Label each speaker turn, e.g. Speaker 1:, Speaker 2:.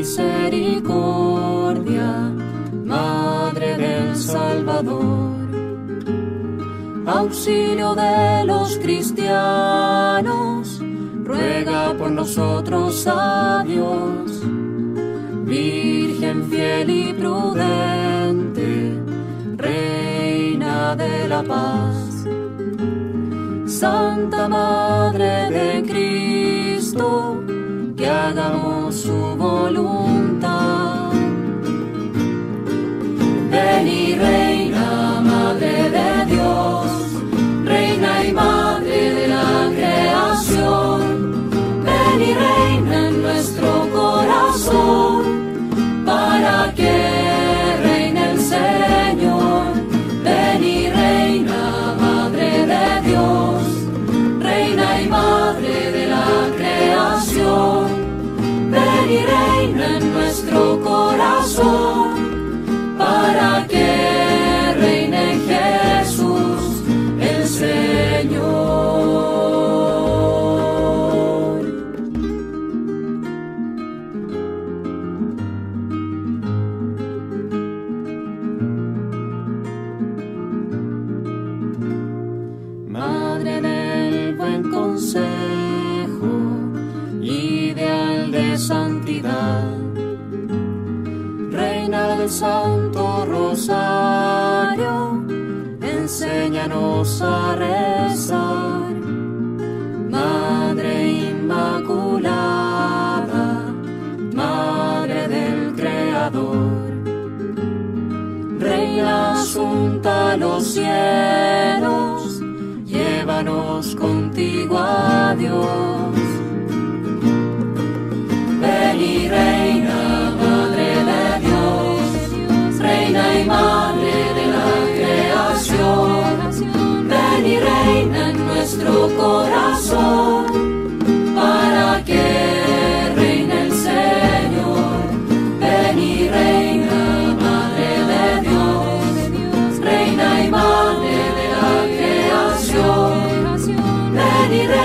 Speaker 1: misericordia, Madre del Salvador, auxilio de los cristianos, ruega por nosotros a Dios. Virgen fiel y prudente, Reina de la paz, Santa Madre de Cristo, que hagamos su voluntad. Ven y y reina en nuestro corazón, para que reine Jesús el Señor. Madre del buen consejo, del Santo Rosario, enséñanos a rezar. Madre Inmaculada, Madre del Creador, Reina asunta los cielos, llévanos contigo a Dios. nuestro corazón para que reine el Señor. Ven y reina, Madre de Dios, reina y Madre de la creación. Ven y reina.